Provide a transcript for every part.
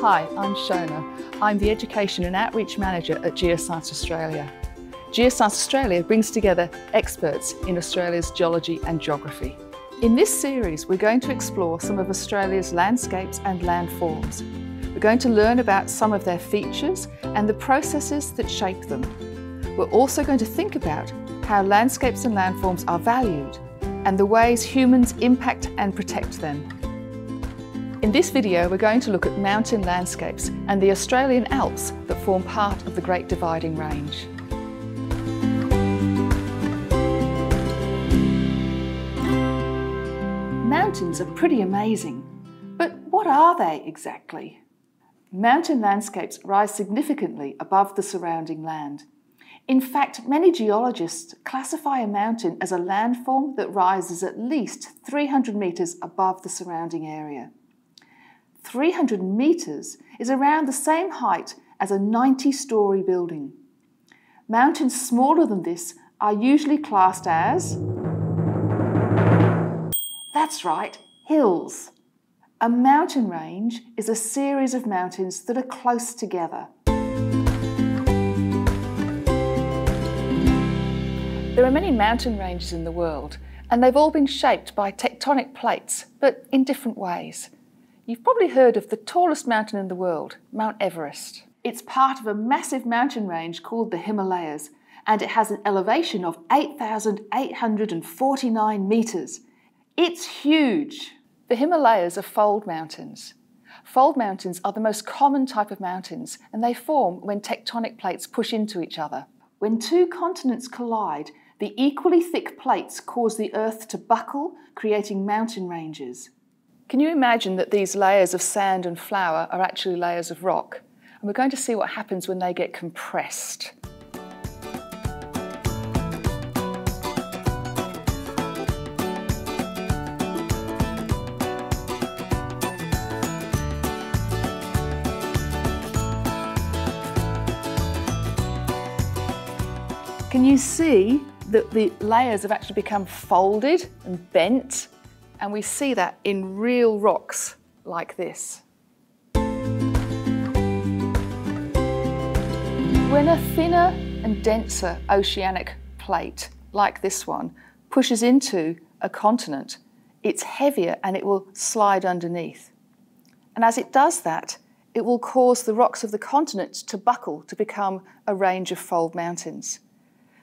Hi, I'm Shona. I'm the Education and Outreach Manager at Geoscience Australia. Geoscience Australia brings together experts in Australia's geology and geography. In this series, we're going to explore some of Australia's landscapes and landforms. We're going to learn about some of their features and the processes that shape them. We're also going to think about how landscapes and landforms are valued and the ways humans impact and protect them. In this video, we're going to look at mountain landscapes and the Australian Alps that form part of the Great Dividing Range. Mountains are pretty amazing, but what are they exactly? Mountain landscapes rise significantly above the surrounding land. In fact, many geologists classify a mountain as a landform that rises at least 300 metres above the surrounding area. 300 metres is around the same height as a 90 story building. Mountains smaller than this are usually classed as. That's right, hills. A mountain range is a series of mountains that are close together. There are many mountain ranges in the world, and they've all been shaped by tectonic plates, but in different ways. You've probably heard of the tallest mountain in the world, Mount Everest. It's part of a massive mountain range called the Himalayas, and it has an elevation of 8,849 metres. It's huge! The Himalayas are fold mountains. Fold mountains are the most common type of mountains, and they form when tectonic plates push into each other. When two continents collide, the equally thick plates cause the Earth to buckle, creating mountain ranges. Can you imagine that these layers of sand and flour are actually layers of rock? And we're going to see what happens when they get compressed. Can you see that the layers have actually become folded and bent and we see that in real rocks like this. When a thinner and denser oceanic plate, like this one, pushes into a continent, it's heavier and it will slide underneath. And as it does that, it will cause the rocks of the continent to buckle to become a range of fold mountains.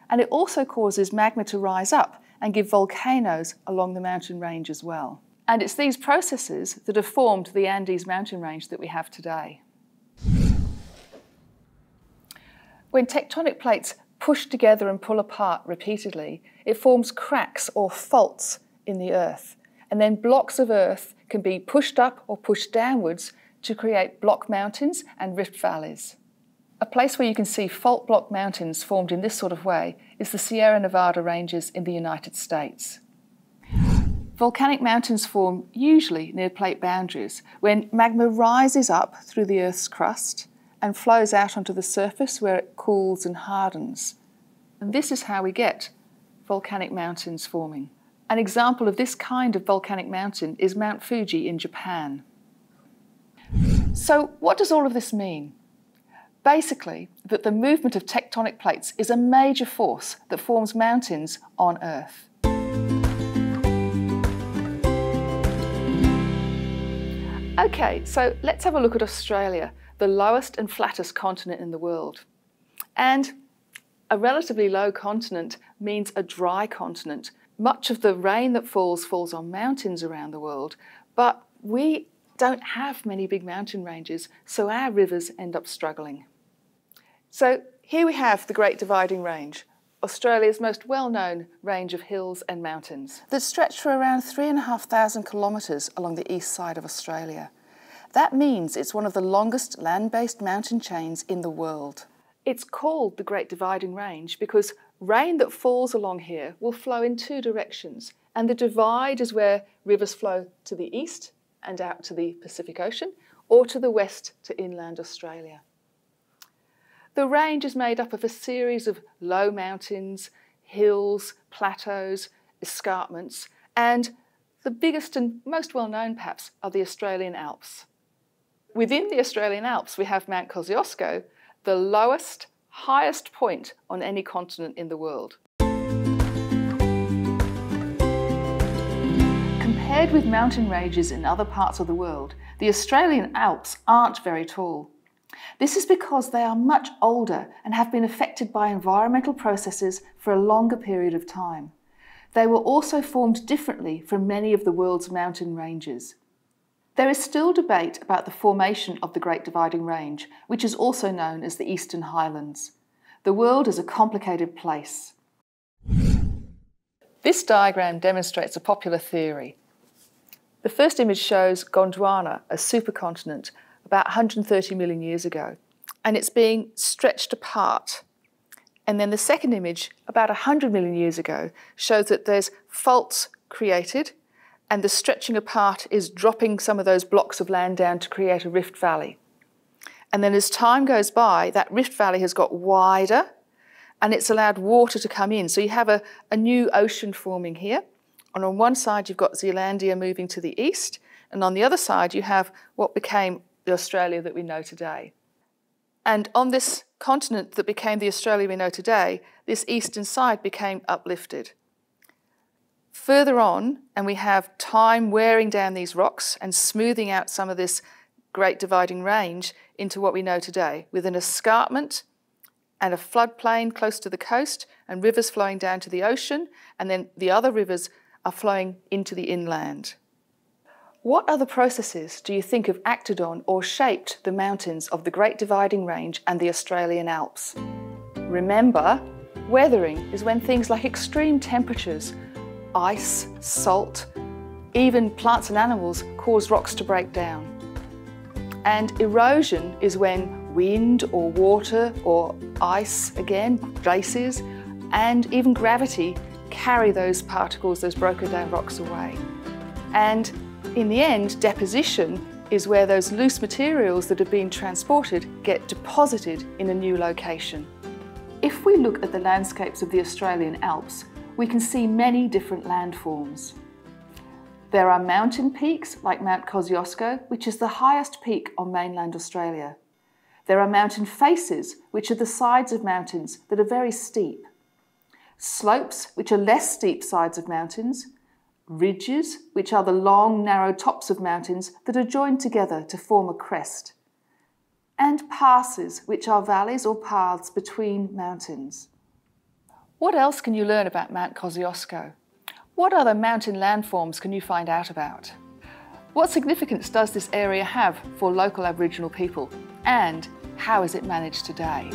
And it also causes magma to rise up and give volcanoes along the mountain range as well. And it's these processes that have formed the Andes mountain range that we have today. When tectonic plates push together and pull apart repeatedly, it forms cracks or faults in the earth. And then blocks of earth can be pushed up or pushed downwards to create block mountains and rift valleys. A place where you can see fault block mountains formed in this sort of way is the Sierra Nevada ranges in the United States. Volcanic mountains form usually near plate boundaries when magma rises up through the Earth's crust and flows out onto the surface where it cools and hardens. And this is how we get volcanic mountains forming. An example of this kind of volcanic mountain is Mount Fuji in Japan. So, what does all of this mean? Basically, that the movement of tectonic plates is a major force that forms mountains on Earth. Okay, so let's have a look at Australia, the lowest and flattest continent in the world. And a relatively low continent means a dry continent. Much of the rain that falls falls on mountains around the world, but we don't have many big mountain ranges, so our rivers end up struggling. So here we have the Great Dividing Range, Australia's most well-known range of hills and mountains that stretch for around 3,500 kilometres along the east side of Australia. That means it's one of the longest land-based mountain chains in the world. It's called the Great Dividing Range because rain that falls along here will flow in two directions and the divide is where rivers flow to the east and out to the Pacific Ocean or to the west to inland Australia. The range is made up of a series of low mountains, hills, plateaus, escarpments, and the biggest and most well known perhaps are the Australian Alps. within the Australian Alps, we have Mount Kosciuszko, the lowest, highest point on any continent in the world. Compared with mountain ranges in other parts of the world, the Australian Alps aren't very tall. This is because they are much older and have been affected by environmental processes for a longer period of time. They were also formed differently from many of the world's mountain ranges. There is still debate about the formation of the Great Dividing Range, which is also known as the Eastern Highlands. The world is a complicated place. This diagram demonstrates a popular theory. The first image shows Gondwana, a supercontinent, about 130 million years ago, and it's being stretched apart and then the second image, about 100 million years ago, shows that there's faults created and the stretching apart is dropping some of those blocks of land down to create a rift valley. And then as time goes by, that rift valley has got wider and it's allowed water to come in. So you have a, a new ocean forming here. And on one side, you've got Zealandia moving to the east, and on the other side, you have what became the Australia that we know today. And on this continent that became the Australia we know today, this eastern side became uplifted. Further on, and we have time wearing down these rocks and smoothing out some of this great dividing range into what we know today, with an escarpment and a floodplain close to the coast, and rivers flowing down to the ocean, and then the other rivers are flowing into the inland. What other processes do you think have acted on or shaped the mountains of the Great Dividing Range and the Australian Alps? Remember, weathering is when things like extreme temperatures, ice, salt, even plants and animals cause rocks to break down. And erosion is when wind or water or ice, again, glaciers, and even gravity carry those particles, those broken down rocks away. And in the end, deposition is where those loose materials that have been transported get deposited in a new location. If we look at the landscapes of the Australian Alps, we can see many different landforms. There are mountain peaks like Mount Kosciuszko, which is the highest peak on mainland Australia. There are mountain faces, which are the sides of mountains that are very steep. Slopes, which are less steep sides of mountains, ridges, which are the long, narrow tops of mountains that are joined together to form a crest, and passes, which are valleys or paths between mountains. What else can you learn about Mount Kosciuszko? What other mountain landforms can you find out about? What significance does this area have for local Aboriginal people? And how is it managed today?